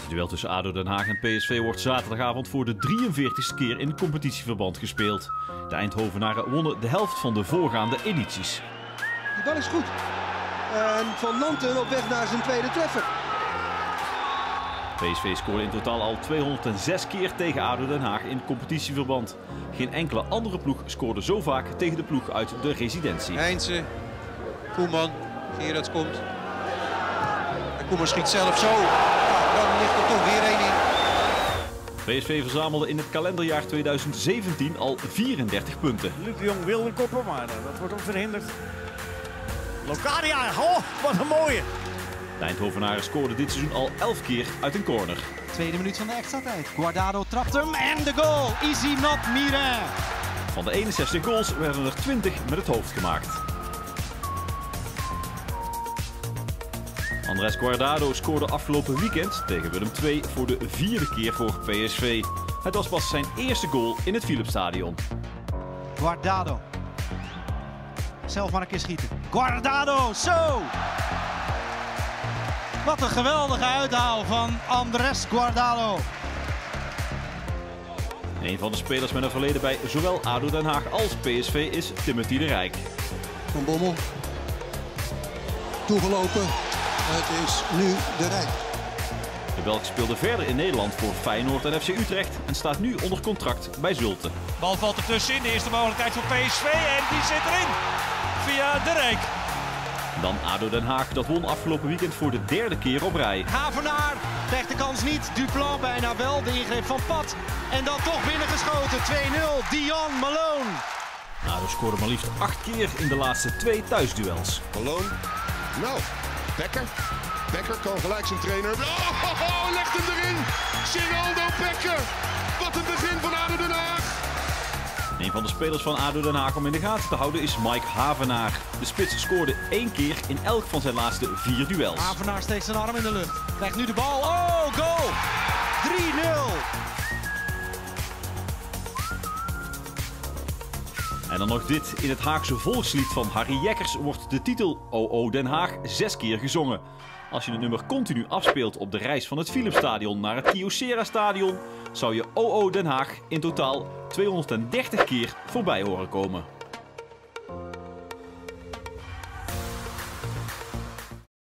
Het duel tussen ADO Den Haag en PSV wordt zaterdagavond voor de 43ste keer in competitieverband gespeeld. De Eindhovenaren wonnen de helft van de voorgaande edities. Die bal is goed. En Van Lanten op weg naar zijn tweede treffer. PSV scoorde in totaal al 206 keer tegen ADO Den Haag in competitieverband. Geen enkele andere ploeg scoorde zo vaak tegen de ploeg uit de residentie. Heinze, Koeman, Gerards komt. En Koeman schiet zelf zo. Dan ligt er toch weer één in. PSV verzamelde in het kalenderjaar 2017 al 34 punten. Luc de Jong wilde koppen, maar eh, dat wordt ook verhinderd. Locadia, oh, wat een mooie. De Eindhovenaren scoorden dit seizoen al 11 keer uit een corner. Tweede minuut van de extra tijd. Guardado trapt hem en de goal. Easy not Mirin. Van de 61 goals werden er 20 met het hoofd gemaakt. Andres Guardado scoorde afgelopen weekend tegen Willem II voor de vierde keer voor PSV. Het was pas zijn eerste goal in het Philipsstadion. Guardado. Zelf maar een keer schieten. Guardado, zo! Wat een geweldige uithaal van Andres Guardado. Een van de spelers met een verleden bij zowel ADO Den Haag als PSV is Timothy de Rijk. Van Bommel. Toegelopen. Het is nu de Rijk. De Belg speelde verder in Nederland voor Feyenoord en FC Utrecht en staat nu onder contract bij Zulte. Bal valt er tussenin. De eerste mogelijkheid voor PSV en die zit erin. Via de Rijk. Dan ADO Den Haag, dat won afgelopen weekend voor de derde keer op rij. Havenaar krijgt de kans niet. Duplan bijna wel. De ingreep van Pat. En dan toch binnengeschoten. 2-0. Dion Malone. ADO scoorde maar liefst acht keer in de laatste twee thuisduels. Malone. Nou, Becker. Becker kan gelijk zijn trainer. Oh, legt hem erin. Geraldo Becker. Wat een begin van ADO Den Haag. Een van de spelers van ADO Den Haag om in de gaten te houden is Mike Havenaar. De spits scoorde één keer in elk van zijn laatste vier duels. Havenaar steekt zijn arm in de lucht. Krijgt nu de bal. Oh, goal. En dan nog dit. In het Haagse volkslied van Harry Jekkers wordt de titel OO Den Haag zes keer gezongen. Als je het nummer continu afspeelt op de reis van het Philipsstadion naar het Kyocera Stadion, zou je OO Den Haag in totaal 230 keer voorbij horen komen.